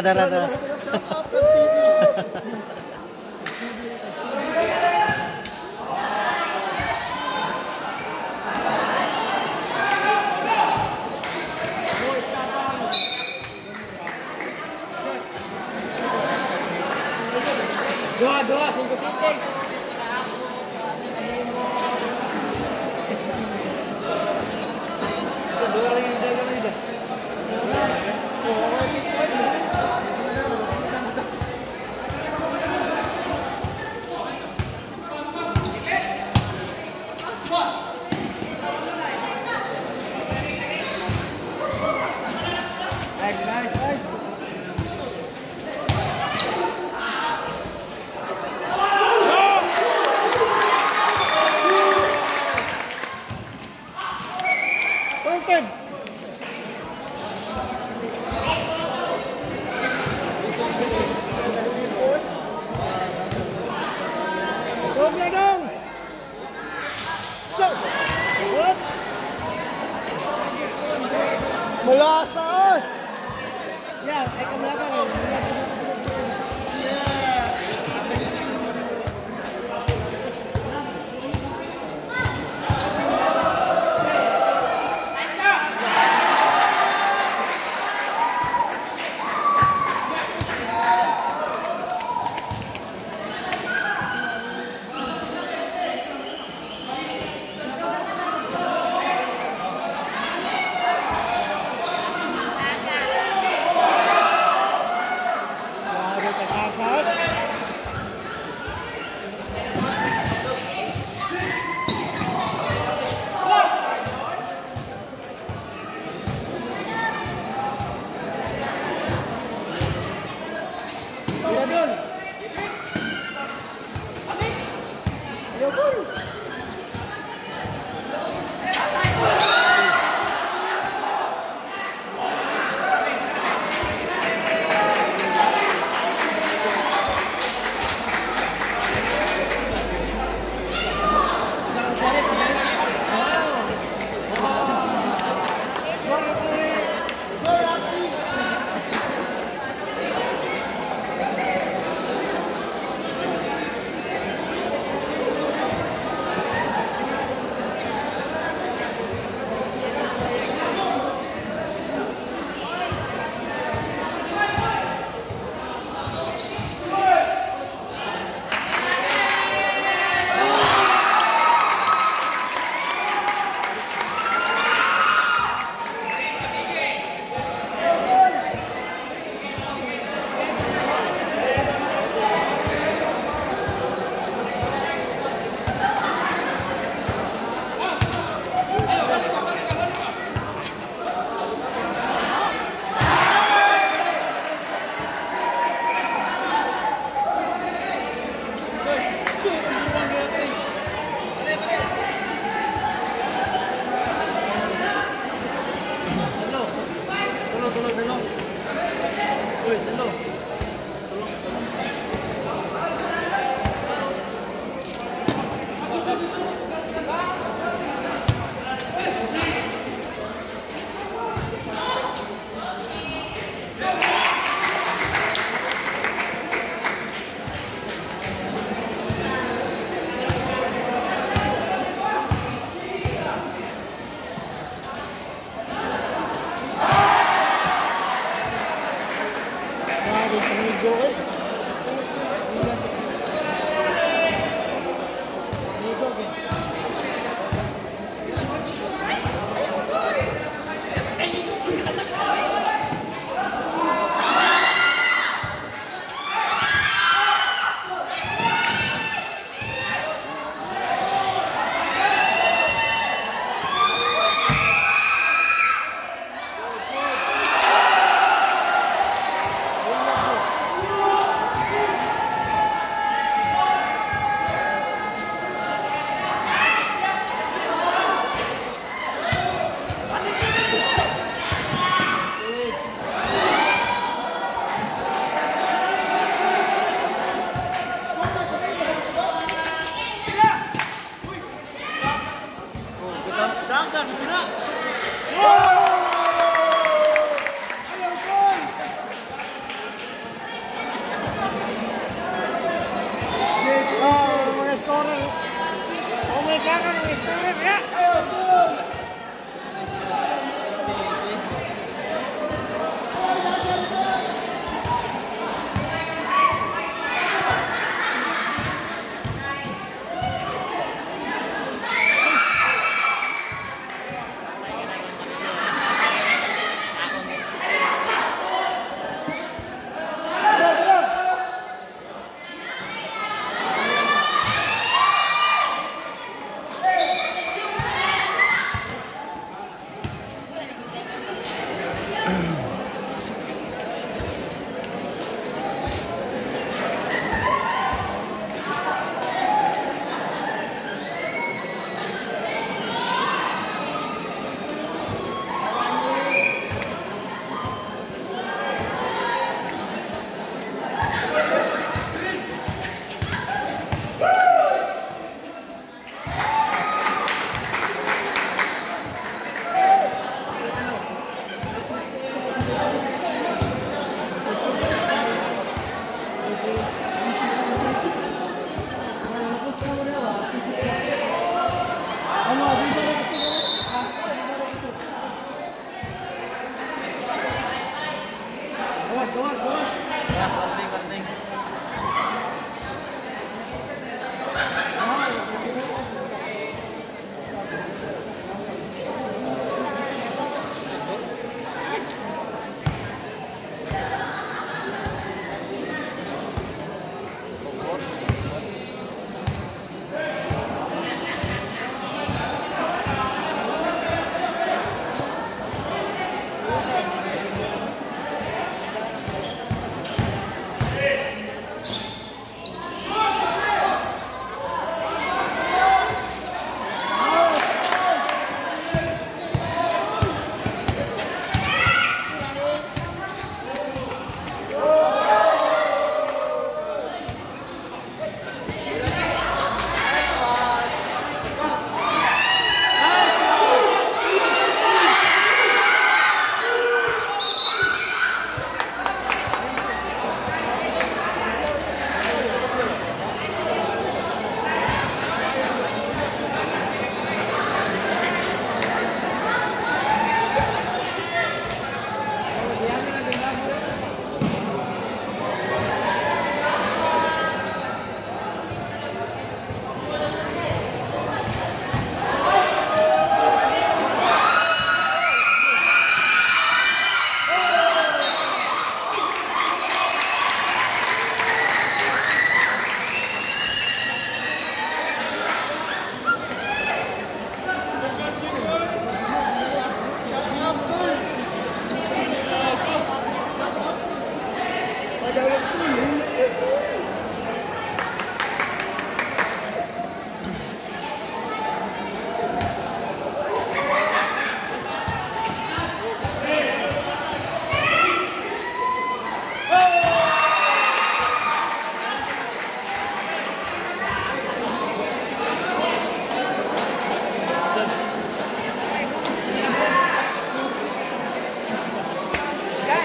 Tara, tara, tara.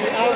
Kuya,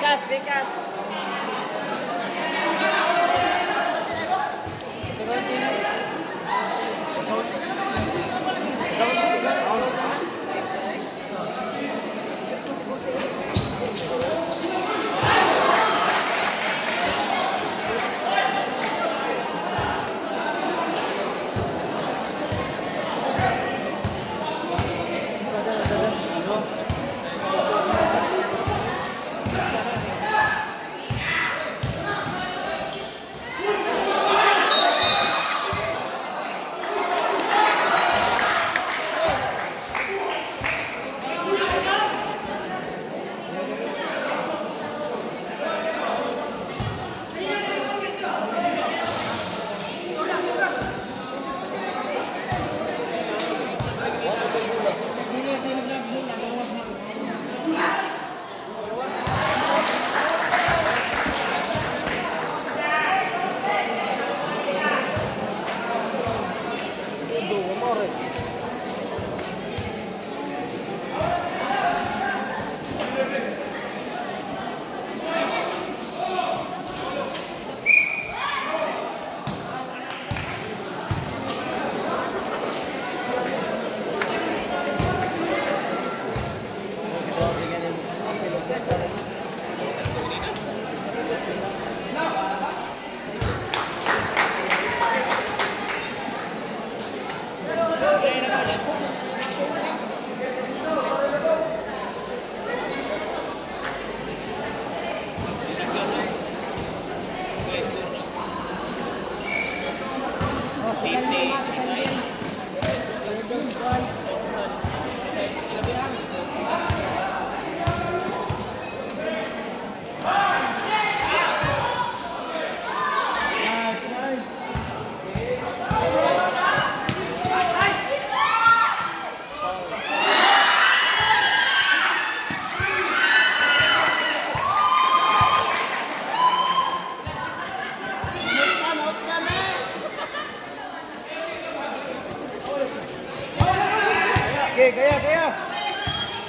Session Bikas,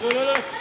对对对。